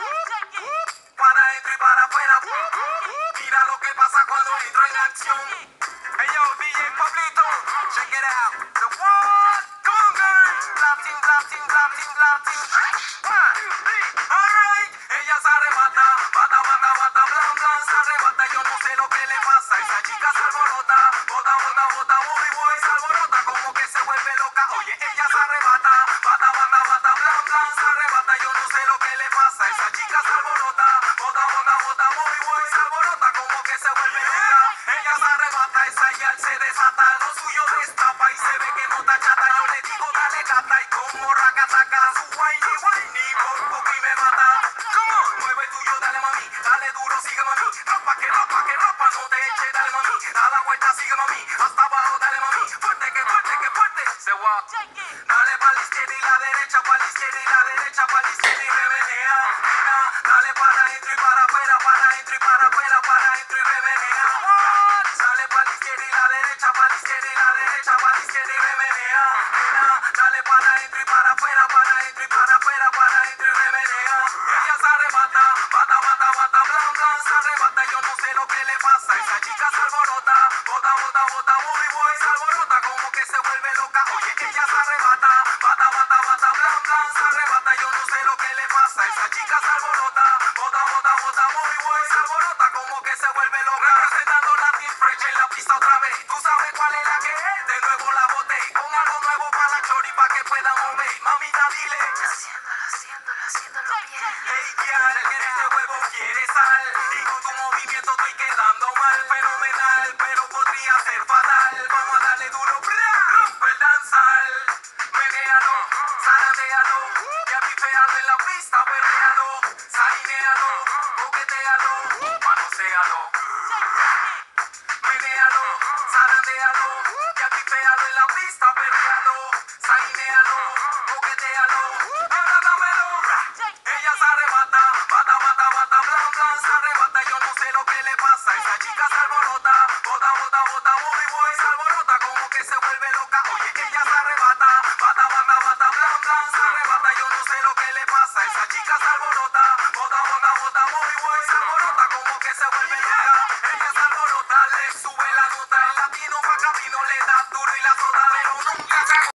Para dentro y para afuera. Mira lo que pasa cuando entro en acción. Hey yo, DJ Pablito, check it out. The world, come on girl. Latin, Latin, Latin, Latin. One, three, alright. Ella se arrebata, bata, bata, bata, blan, blan, se arrebata. Yo no sé lo que le pasa. Esa chica se alborota, bota, bota, bota. Chica se alborota, bota, bota, bota, voy, voy, se alborota como que se vuelve loca. Ella se arrebata, esa ya se desata, lo suyo destapa y se ve que no está chata. Yo le digo, dale gata y como raca saca su whiny, whiny, por poco y me mata. Come on, mueve tuyo, dale mami, dale duro, sigue mami. Rapa que rapa que rapa, no te eche, dale mami. Da la vuelta, sigue mami, hasta abajo, dale mami. Fuerte que fuerte que fuerte, se va. Dale pa' la izquierda y la derecha, pa' la izquierda y la derecha, pa' la izquierda y. Sale para dentro y para fuera, para dentro y para afuera, para dentro y bebería. Sale para la izquierda y la derecha, para izquierda. Vámonos. en la pista, perreado, salineado, coqueteado, manoseado. Meneado, zarateado, y aquí peado en la pista, perreado, salineado, coqueteado, ahora dámelo. Ella se arrebata, bata, bata, bata, blan, blan, se arrebata, yo no sé lo que le pasa, esa chica se alborota, bota, bota, bota, bota.